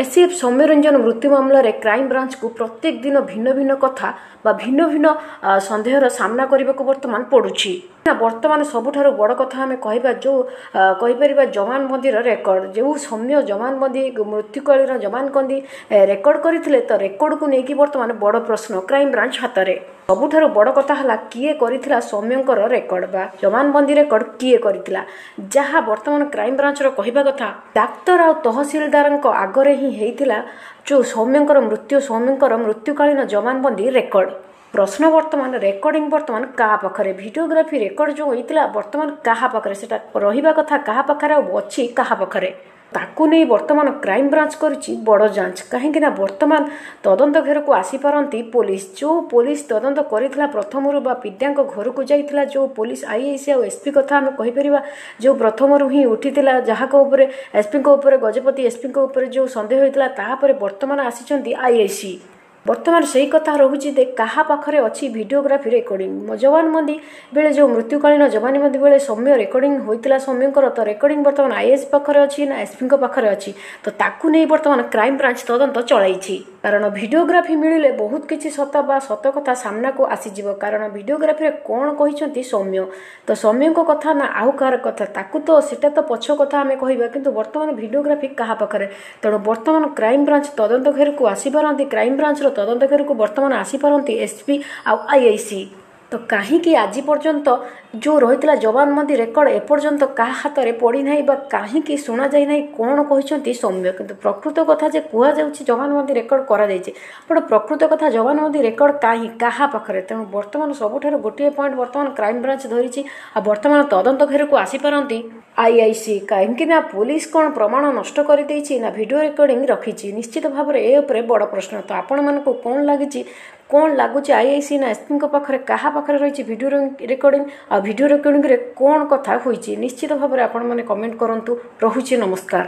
ACF Soumyaranjan ମୃତ୍ୟୁ ମାମଲାରେ କ୍ରାଇମବ୍ରାଞ୍ଚକୁ ପ୍ରତ୍ୟେକ ଦିନ ଭିନ୍ନ ଭିନ୍ନ କଥା ବା ଭିନ୍ନ ଭିନ୍ନ ସନ୍ଦେହର ସାମ୍ନା କରିବାକୁ ବର୍ତ୍ତମାନ ପଡ଼ୁଛି। ନା ବର୍ତ୍ତମାନ ସବୁଠାରୁ ବଡ଼ କଥା ଆମେ କହିବା ଯେଉଁ କହିପାରିବା ଜବାନବନ୍ଦୀର ରେକର୍ଡ ଯେଉଁ ସୌମ୍ୟ ଜବାନବନ୍ଦୀ ମୃତ୍ୟୁକାଳୀନ ଜବାନବନ୍ଦୀ ଏ, ରେକର୍ଡ କରିଥିଲେ ତ ରେକର୍ଡକୁ ନେଇକି ବର୍ତ୍ତମାନ ବଡ଼ ପ୍ରଶ୍ନ କ୍ରାଇମବ୍ରାଞ୍ଚ ହାତରେ। ସବୁଠାରୁ ବଡ଼ କଥା ହେଲା କିଏ କରିଥିଲା ସୌମ୍ୟଙ୍କର ରେକର୍ଡ ବା ଜବାନବନ୍ଦୀ ରେକର୍ଡ କିଏ କରିଥିଲା? ଯାହା ବର୍ତ୍ତମାନ କ୍ରାଇମବ୍ରାଞ୍ଚର କହିବା କଥା ଡାକ୍ତର ଆଉ ତହସିଲଦାରଙ୍କ ଆଗରେ ହିଁ ହେଇଥିଲା ଯେଉଁ ସୌମ୍ୟଙ୍କର ମୃତ୍ୟୁ ସୌମ୍ୟଙ୍କର ମୃତ୍ୟୁକାଳୀନ ଜବାନବନ୍ଦୀ ରେକର୍ଡ। ପ୍ରଶ୍ନ ବର୍ତ୍ତମାନ ରେକର୍ଡିଂ ବର୍ତ୍ତମାନ କାହା ପାଖରେ? ଭିଡ଼ିଓଗ୍ରାଫି ରେକର୍ଡ ଯେଉଁ ହେଇଥିଲା ବର୍ତ୍ତମାନ କାହା ପାଖରେ? ସେଟା ରହିବା କଥା କାହା ପାଖରେ ଆଉ ଅଛି କାହା ପାଖରେ? ତାକୁ ନେଇ ବର୍ତ୍ତମାନ କ୍ରାଇମବ୍ରାଞ୍ଚ କରିଛି ବଡ଼ ଯାଞ୍ଚ। କାହିଁକିନା ବର୍ତ୍ତମାନ ତଦନ୍ତ ଘେରକୁ ଆସିପାରନ୍ତି ପୋଲିସ। ଯେଉଁ ପୋଲିସ ତଦନ୍ତ କରିଥିଲା ପ୍ରଥମରୁ ବା ବିଦ୍ୟାଙ୍କ ଘରକୁ ଯାଇଥିଲା ଯେଉଁ ପୋଲିସ ଆଇଆଇସି ଆଉ ଏସ୍ପି କଥା ଆମେ କହିପାରିବା ଯେଉଁ ପ୍ରଥମରୁ ହିଁ ଉଠିଥିଲା ଯାହାଙ୍କ ଉପରେ ଏସ୍ପିଙ୍କ ଉପରେ ଗଜପତି ଏସ୍ପିଙ୍କ ଉପରେ ଯେଉଁ ସନ୍ଦେହ ହୋଇଥିଲା ତାପରେ ବର୍ତ୍ତମାନ ଆସିଛନ୍ତି ଆଇଆଇସି। ବର୍ତ୍ତମାନ ସେଇ କଥା ରହୁଛି ଯେ କାହା ପାଖରେ ଅଛି ଭିଡ଼ିଓଗ୍ରାଫି ରେକର୍ଡିଂ ଜବାନବନ୍ଦୀ ବେଳେ ଯେଉଁ ମୃତ୍ୟୁକାଳୀନ ଜବାନବନ୍ଦୀ ବେଳେ ସୌମ୍ୟ ରେକର୍ଡିଂ ହୋଇଥିଲା ସୌମ୍ୟଙ୍କର ତ ରେକର୍ଡିଂ ବର୍ତ୍ତମାନ ଆଇଏସ୍ ପାଖରେ ଅଛି ନା ଏସ୍ପିଙ୍କ ପାଖରେ ଅଛି? ତ ତାକୁ ନେଇ ବର୍ତ୍ତମାନ କ୍ରାଇମବ୍ରାଞ୍ଚ ତଦନ୍ତ ଚଳାଇଛି। କାରଣ ଭିଡ଼ିଓଗ୍ରାଫି ମିଳିଲେ ବହୁତ କିଛି ସତ ବା ସତ କଥା ସାମ୍ନାକୁ ଆସିଯିବ। କାରଣ ଭିଡ଼ିଓଗ୍ରାଫିରେ କ'ଣ କହିଛନ୍ତି ସୌମ୍ୟ? ତ ସୌମ୍ୟଙ୍କ କଥା ନା ଆଉ କାହାର କଥା? ତାକୁ ତ ସେଟା ତ ପଛ କଥା ଆମେ କହିବା। କିନ୍ତୁ ବର୍ତ୍ତମାନ ଭିଡ଼ିଓଗ୍ରାଫି କାହା ପାଖରେ? ତେଣୁ ବର୍ତ୍ତମାନ କ୍ରାଇମବ୍ରାଞ୍ଚ ତଦନ୍ତ ଘେରକୁ ଆସିପାରନ୍ତି। କ୍ରାଇମବ୍ରାଞ୍ଚର ତଦନ୍ତ ଘେରକୁ ବର୍ତ୍ତମାନ ଆସିପାରନ୍ତି ଏସ୍ପି ଆଉ ଆଇଆଇସି ତ କାହିଁକି ଆଜି ପର୍ଯ୍ୟନ୍ତ ଯେଉଁ ରହିଥିଲା ଜବାନବନ୍ଦୀ ରେକର୍ଡ ଏପର୍ଯ୍ୟନ୍ତ କାହା ହାତରେ ପଡ଼ିନାହିଁ ବା କାହିଁକି ଶୁଣାଯାଇ ନାହିଁ କ'ଣ କହିଛନ୍ତି ସୌମ୍ୟ? କିନ୍ତୁ ପ୍ରକୃତ କଥା ଯେ କୁହାଯାଉଛି ଜବାନବନ୍ଦୀ ରେକର୍ଡ କରାଯାଇଛି। ବଟ ପ୍ରକୃତ କଥା ଜବାନବନ୍ଦୀ ରେକର୍ଡ କାହିଁ କାହା ପାଖରେ? ତେଣୁ ବର୍ତ୍ତମାନ ସବୁଠାରୁ ଗୋଟିଏ ପଏଣ୍ଟ ବର୍ତ୍ତମାନ କ୍ରାଇମବ୍ରାଞ୍ଚ ଧରିଛି। ଆଉ ବର୍ତ୍ତମାନ ତଦନ୍ତ ଘେରକୁ ଆସିପାରନ୍ତି ଆଇଆଇସି କାହିଁକି ନା ପୋଲିସ କ'ଣ ପ୍ରମାଣ ନଷ୍ଟ କରିଦେଇଛି ନା ଭିଡ଼ିଓ ରେକର୍ଡିଂ ରଖିଛି? ନିଶ୍ଚିତ ଭାବରେ ଏ ଉପରେ ବଡ଼ ପ୍ରଶ୍ନ। ତ ଆପଣମାନଙ୍କୁ କ'ଣ ଲାଗିଛି? କ'ଣ ଲାଗୁଛି ଆଇଆଇସି ନା ଏସ୍ପିଙ୍କ ପାଖରେ କାହା ପାଖରେ ରହିଛି ଭିଡ଼ିଓ ରେକର୍ଡିଂ ଆଉ ଭିଡ଼ିଓ ରେକର୍ଡିଂରେ କ'ଣ କଥା ହୋଇଛି? ନିଶ୍ଚିତ ଭାବରେ ଆପଣମାନେ କମେଣ୍ଟ କରନ୍ତୁ। ରହୁଛି ନମସ୍କାର।